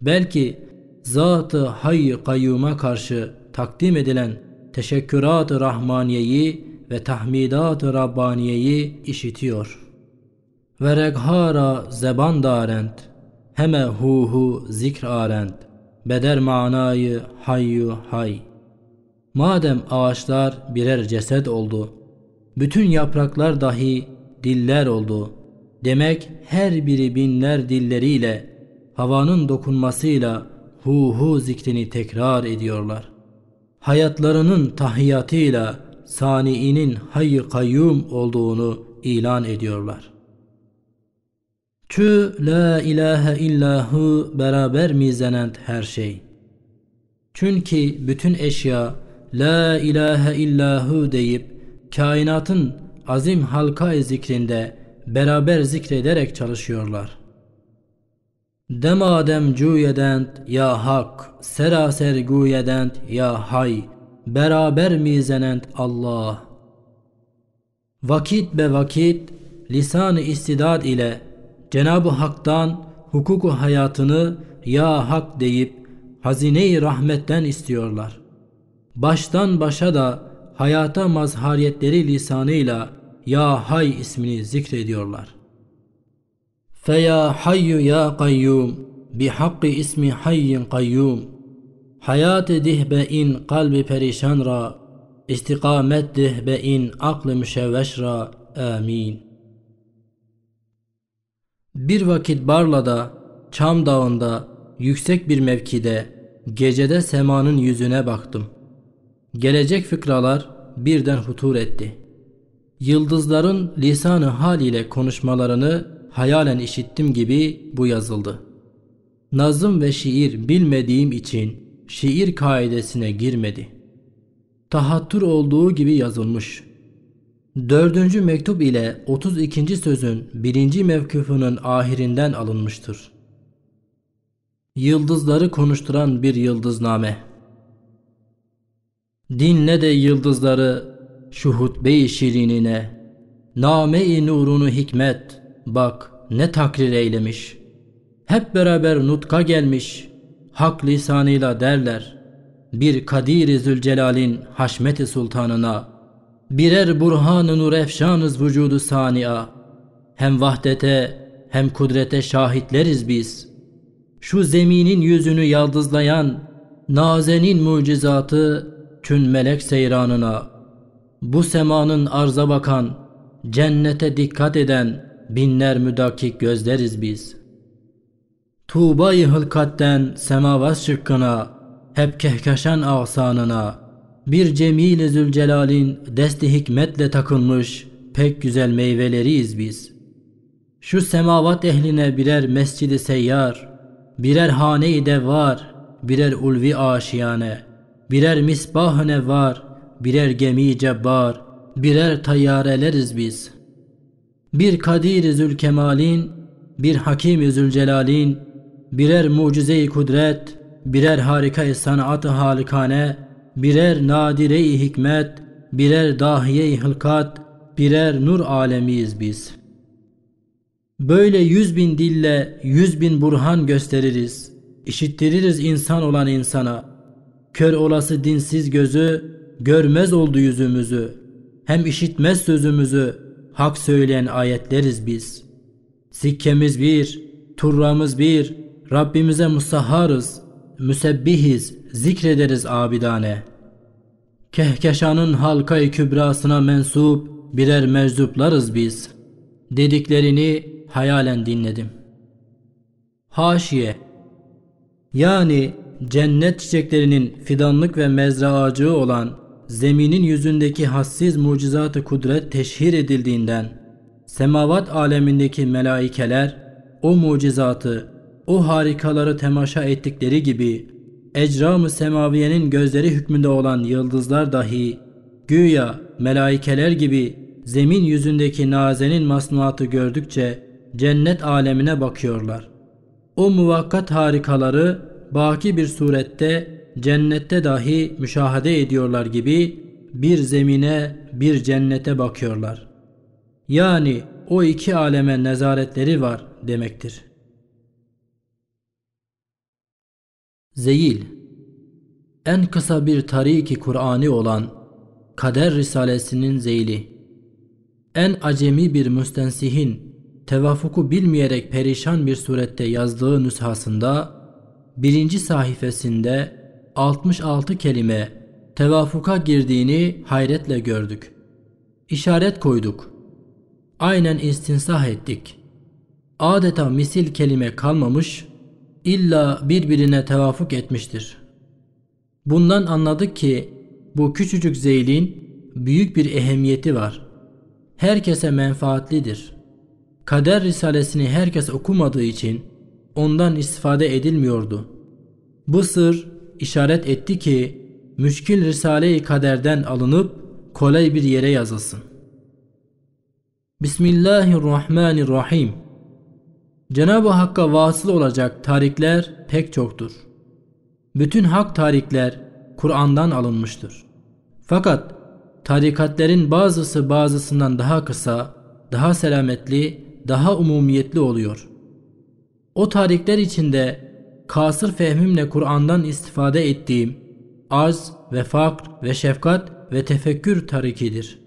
Belki zat-ı hayy kayyuma karşı takdim edilen teşekkürat-ı rahmaniyeyi ve tahmidat-ı Rabbaniye'yi işitiyor. Ve reghara zeban darend, heme hu hu zikr arend, beder manayı hayyu hay. Madem ağaçlar birer ceset oldu, bütün yapraklar dahi diller oldu. Demek her biri binler dilleriyle, havanın dokunmasıyla hu hu zikrini tekrar ediyorlar. Hayatlarının tahiyyatıyla saniinin hayy kayyum olduğunu ilan ediyorlar. Çü la ilahe illahu beraber mizenent her şey. Çünkü bütün eşya la ilahe illahu deyip kainatın azim halka zikrinde beraber zikrederek çalışıyorlar. Demadem cüyedent ya hak, seraser guyedent ya hay, beraber mizenent Allah. Vakit be vakit, lisan-ı istidad ile Cenab-ı Hak'tan hukuku hayatını ya hak deyip hazine-i rahmetten istiyorlar. Baştan başa da hayata mazhariyetleri lisanıyla ya hay ismini zikrediyorlar. Feya hayyu ya kayyum bi hakkı ismi hayyin kayyum Hayat dihbe in kalbi perişan ra istikamet dihbe in aklı müşevveş ra amin. Bir vakit Barla'da, Çam Dağı'nda, yüksek bir mevkide, gecede semanın yüzüne baktım. Gelecek fıkralar birden hutur etti. Yıldızların lisanı hal ile konuşmalarını hayalen işittim gibi bu yazıldı. Nazım ve şiir bilmediğim için şiir kaidesine girmedi. Tahattür olduğu gibi yazılmış. Dördüncü mektup ile 32. sözün birinci mevkufunun ahirinden alınmıştır. Yıldızları konuşturan bir yıldızname. Dinle de yıldızları şu hutbe-i şirinine, name-i nurunu hikmet, bak ne takrir eylemiş. Hep beraber nutka gelmiş, hak lisanıyla derler, bir Kadir-i Zülcelal'in haşmeti sultanına, birer burhan-ı nur vücudu sania, hem vahdete hem kudrete şahitleriz biz. Şu zeminin yüzünü yaldızlayan, nazenin mucizatı, kün melek seyranına, bu semanın arza bakan, cennete dikkat eden binler müdakik gözleriz biz. Tuğba-i hılkatten semavat şıkkına, hep kehkeşen ağsanına, bir cemil Zülcelal'in desti hikmetle takılmış pek güzel meyveleriyiz biz. Şu semavat ehline birer mescidi seyyar, birer hane-i devar, birer ulvi aşiyane, birer misbah var, birer gemi cebbar, birer tayyareleriz biz. Bir Kadir-i Zülkemal'in, bir Hakim-i Zülcelal'in, birer mucize-i kudret, birer harika-i sanat-ı halikane, birer nadire-i hikmet, birer dahiye-i hılkat, birer nur alemiyiz biz. Böyle yüz bin dille yüz bin burhan gösteririz, işittiririz insan olan insana. Kör olası dinsiz gözü, görmez oldu yüzümüzü, hem işitmez sözümüzü, hak söyleyen ayetleriz biz. Sikkemiz bir, turramız bir, Rabbimize musaharız, müsebbihiz, zikrederiz abidane. Kehkeşanın halkayı kübrasına mensup birer meczuplarız biz. Dediklerini hayalen dinledim. Haşiye Yani cennet çiçeklerinin fidanlık ve mezraacığı olan zeminin yüzündeki hassiz mucizatı kudret teşhir edildiğinden semavat alemindeki melaikeler o mucizatı, o harikaları temaşa ettikleri gibi ecram-ı semaviyenin gözleri hükmünde olan yıldızlar dahi güya melaikeler gibi zemin yüzündeki nazenin masnuatı gördükçe cennet alemine bakıyorlar. O muvakkat harikaları baki bir surette cennette dahi müşahede ediyorlar gibi bir zemine bir cennete bakıyorlar. Yani o iki aleme nezaretleri var demektir. Zeyil En kısa bir tariki Kur'ani olan Kader Risalesinin zeyli. En acemi bir müstensihin tevafuku bilmeyerek perişan bir surette yazdığı nüshasında birinci sayfasında 66 kelime tevafuka girdiğini hayretle gördük. İşaret koyduk. Aynen istinsah ettik. Adeta misil kelime kalmamış, illa birbirine tevafuk etmiştir. Bundan anladık ki bu küçücük zeylin büyük bir ehemmiyeti var. Herkese menfaatlidir. Kader Risalesini herkes okumadığı için ondan istifade edilmiyordu. Bu sır işaret etti ki müşkil Risale-i Kader'den alınıp kolay bir yere yazılsın. Bismillahirrahmanirrahim. Cenab-ı Hakk'a vasıl olacak tarikler pek çoktur. Bütün hak tarikler Kur'an'dan alınmıştır. Fakat tarikatlerin bazısı bazısından daha kısa, daha selametli, daha umumiyetli oluyor. O tarikler içinde kasır fehmimle Kur'an'dan istifade ettiğim az ve fakr ve şefkat ve tefekkür tarikidir.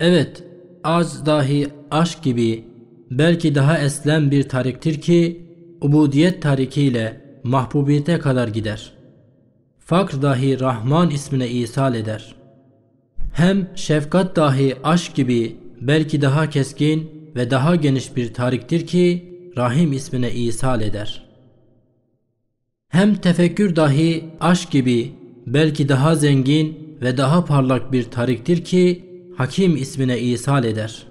Evet, az dahi aşk gibi belki daha eslem bir tariktir ki ubudiyet tarikiyle mahbubiyete kadar gider. Fakr dahi Rahman ismine isal eder. Hem şefkat dahi aşk gibi belki daha keskin ve daha geniş bir tariktir ki Rahim ismine isal eder. Hem tefekkür dahi aşk gibi belki daha zengin ve daha parlak bir tariktir ki Hakim ismine isal eder.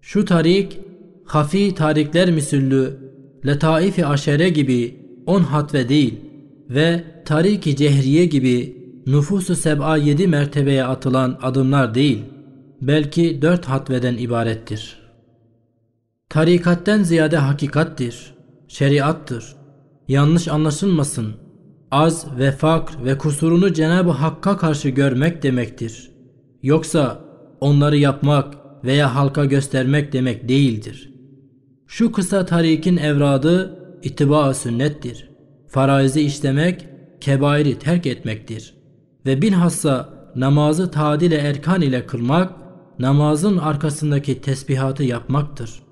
Şu tarik, hafi tarikler misüllü, letaif-i aşere gibi on hatve değil ve tarik-i cehriye gibi nüfusu seb'a yedi mertebeye atılan adımlar değil, belki dört hatveden ibarettir. Tarikatten ziyade hakikattir, şeriattır. Yanlış anlaşılmasın. Az ve fakr ve kusurunu Cenab-ı Hakk'a karşı görmek demektir. Yoksa onları yapmak veya halka göstermek demek değildir. Şu kısa tarikin evradı ittiba sünnettir. Faraizi işlemek, kebairi terk etmektir. Ve bilhassa namazı tadile erkan ile kılmak, namazın arkasındaki tesbihatı yapmaktır.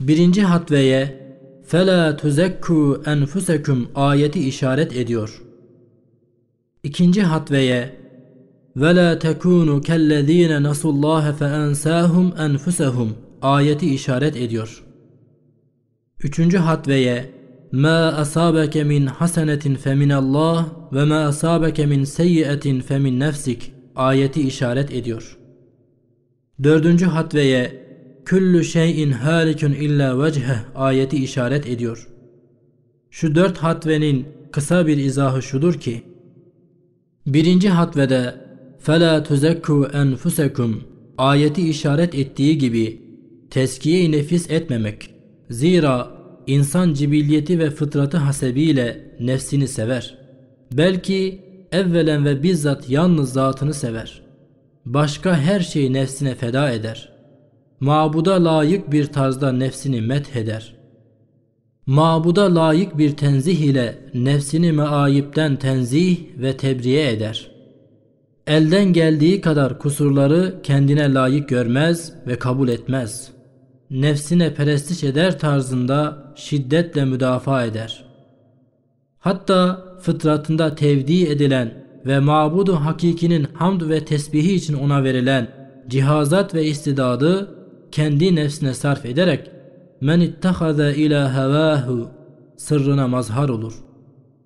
Birinci hatveye فَلَا تُزَكُّوا اَنْفُسَكُمْ ayeti işaret ediyor. İkinci hatveye وَلَا تَكُونُوا كَالَّذ۪ينَ نَسُوا اللّٰهَ فَاَنْسَاهُمْ اَنْفُسَهُمْ ayeti işaret ediyor. Üçüncü hatveye مَا أَصَابَكَ مِنْ حَسَنَةٍ فَمِنَ اللّٰهِ وَمَا أَصَابَكَ مِنْ سَيِّئَةٍ فَمِنْ نَفْسِكَ ayeti işaret ediyor. Dördüncü hatveye Küllü şeyin halikun illa vecheh ayeti işaret ediyor. Şu dört hatvenin kısa bir izahı şudur ki Birinci hatvede فَلَا تُزَكُّوا أَنْفُسَكُمْ ayeti işaret ettiği gibi teskiye nefis etmemek. Zira insan cibilliyeti ve fıtratı hasebiyle nefsini sever. Belki evvelen ve bizzat yalnız zatını sever. Başka her şeyi nefsine feda eder. Mabuda layık bir tarzda nefsini metheder. Mabuda layık bir tenzih ile nefsini meayipten tenzih ve tebriye eder.'' elden geldiği kadar kusurları kendine layık görmez ve kabul etmez. Nefsine perestiş eder tarzında şiddetle müdafaa eder. Hatta fıtratında tevdi edilen ve mabudu hakikinin hamd ve tesbihi için ona verilen cihazat ve istidadı kendi nefsine sarf ederek men ittahaza ila hevahu sırrına mazhar olur.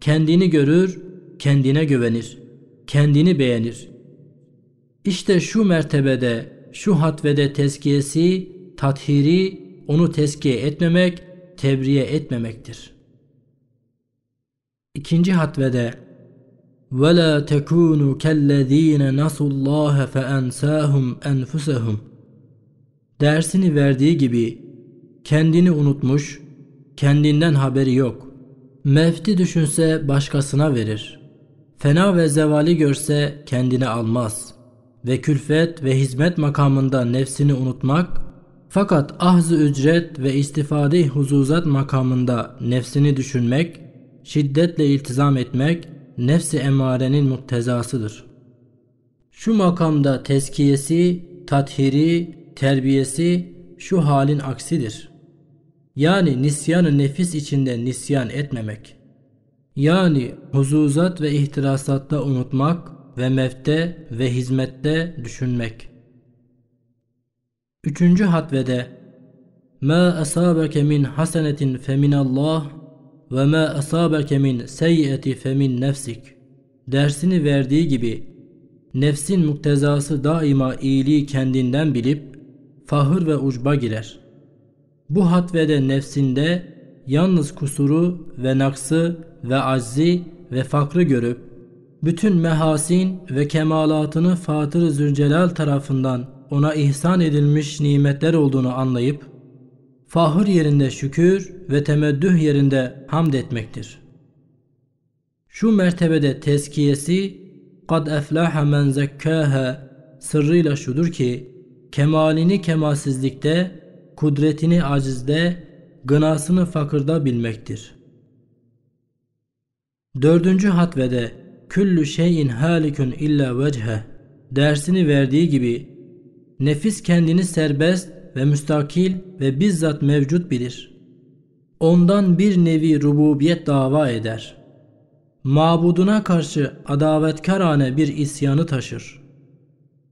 Kendini görür, kendine güvenir, kendini beğenir. İşte şu mertebede, şu hatvede tezkiyesi, tathiri, onu tezkiye etmemek, tebriye etmemektir. İkinci hatvede وَلَا تَكُونُوا كَالَّذ۪ينَ نَسُوا اللّٰهَ فَاَنْسَاهُمْ اَنْفُسَهُمْ Dersini verdiği gibi kendini unutmuş, kendinden haberi yok. Mefti düşünse başkasına verir. Fena ve zevali görse kendine almaz.'' ve külfet ve hizmet makamında nefsini unutmak fakat ahz ücret ve istifade huzuzat makamında nefsini düşünmek, şiddetle iltizam etmek nefsi emarenin muktezasıdır. Şu makamda tezkiyesi, tathiri, terbiyesi şu halin aksidir. Yani nisyanı nefis içinde nisyan etmemek. Yani huzuzat ve ihtirasatta unutmak ve mefte ve hizmette düşünmek. Üçüncü hatvede Ma asabeke min hasenetin feminallah ve ma asabeke min seyyiyeti femin nefsik dersini verdiği gibi nefsin muktezası daima iyiliği kendinden bilip fahır ve ucba girer. Bu hatvede nefsinde yalnız kusuru ve naksı ve aczi ve fakrı görüp bütün mehasin ve kemalatını Fatır-ı Zülcelal tarafından ona ihsan edilmiş nimetler olduğunu anlayıp fahır yerinde şükür ve temeddüh yerinde hamd etmektir. Şu mertebede tezkiyesi kad eflaha men zekkâhe sırrıyla şudur ki kemalini kemalsizlikte, kudretini acizde, gınasını fakırda bilmektir. Dördüncü hatvede küllü şeyin halikun illa vechhe dersini verdiği gibi nefis kendini serbest ve müstakil ve bizzat mevcut bilir. Ondan bir nevi rububiyet dava eder. Mabuduna karşı adavetkarane bir isyanı taşır.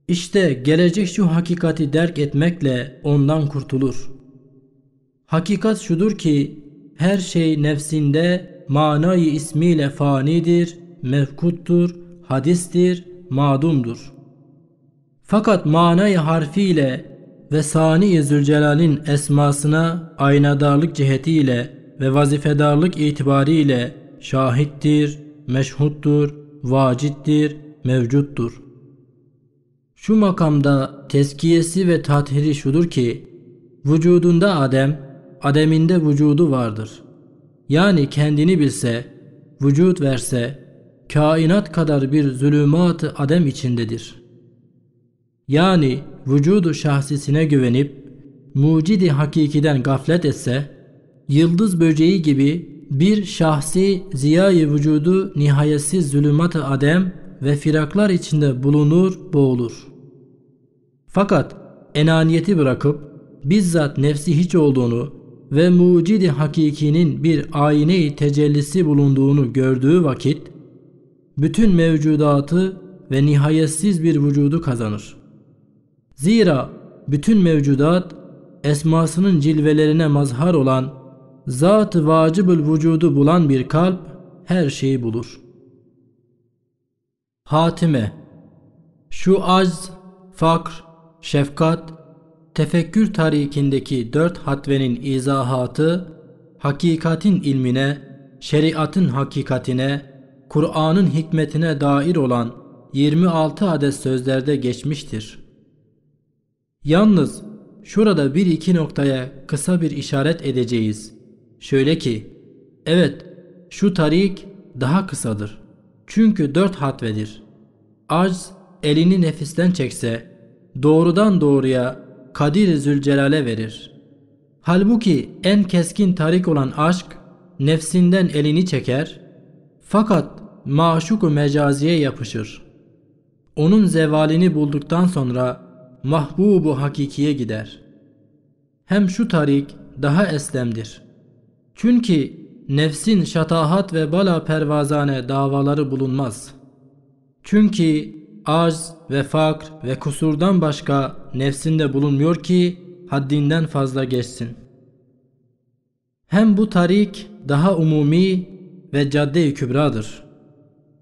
İşte gelecek şu hakikati derk etmekle ondan kurtulur. Hakikat şudur ki her şey nefsinde manayı ismiyle fanidir, mevkuttur, hadistir, madumdur. Fakat manayı harfiyle ve Sani-i Zülcelal'in esmasına aynadarlık cihetiyle ve vazifedarlık itibariyle şahittir, meşhuttur, vacittir, mevcuttur. Şu makamda tezkiyesi ve tathiri şudur ki, vücudunda Adem, Adem'inde vücudu vardır. Yani kendini bilse, vücut verse, kainat kadar bir zulümat-ı Adem içindedir. Yani vücudu şahsisine güvenip, mucidi hakikiden gaflet etse, yıldız böceği gibi bir şahsi ziyayı vücudu nihayetsiz zulümat-ı adem ve firaklar içinde bulunur, boğulur. Fakat enaniyeti bırakıp bizzat nefsi hiç olduğunu ve mucidi hakikinin bir ayine-i tecellisi bulunduğunu gördüğü vakit bütün mevcudatı ve nihayetsiz bir vücudu kazanır. Zira bütün mevcudat esmasının cilvelerine mazhar olan zat-ı vacibül vücudu bulan bir kalp her şeyi bulur. Hatime Şu acz, fakr, şefkat, tefekkür tarikindeki dört hatvenin izahatı, hakikatin ilmine, şeriatın hakikatine, Kur'an'ın hikmetine dair olan 26 adet sözlerde geçmiştir. Yalnız şurada bir iki noktaya kısa bir işaret edeceğiz. Şöyle ki, evet şu tarik daha kısadır. Çünkü dört hatvedir. Acz elini nefisten çekse doğrudan doğruya Kadir Zülcelal'e verir. Halbuki en keskin tarik olan aşk nefsinden elini çeker fakat maşuku mecaziye yapışır. Onun zevalini bulduktan sonra mahbubu hakikiye gider. Hem şu tarik daha eslemdir. Çünkü nefsin şatahat ve bala pervazane davaları bulunmaz. Çünkü arz ve fakr ve kusurdan başka nefsinde bulunmuyor ki haddinden fazla geçsin. Hem bu tarik daha umumi ve cadde-i kübradır.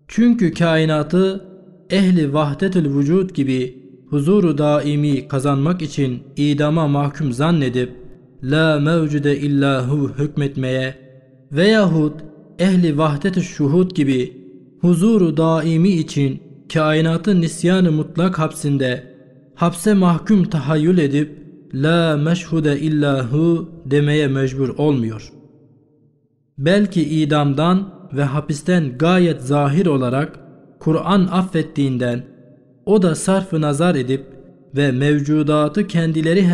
Çünkü kainatı ehli vahdetül vücud gibi huzuru daimi kazanmak için idama mahkum zannedip la mevcude illahu hükmetmeye veyahut ehli vahdet şuhud gibi huzuru daimi için kainatı nisyanı mutlak hapsinde hapse mahkum tahayyül edip la meşhude illahu demeye mecbur olmuyor. Belki idamdan ve hapisten gayet zahir olarak Kur'an affettiğinden o da sarfı nazar edip ve mevcudatı kendileri